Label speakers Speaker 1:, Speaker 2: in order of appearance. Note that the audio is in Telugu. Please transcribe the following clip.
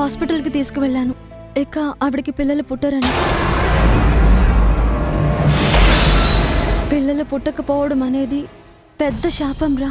Speaker 1: హాస్పిటల్కి తీసుకువెళ్ళాను. ఇక ఆవిడకి పిల్లలు పుట్టరని. పిల్లలు పుట్టకపోవడం అనేది పెద్ద శాపం రా.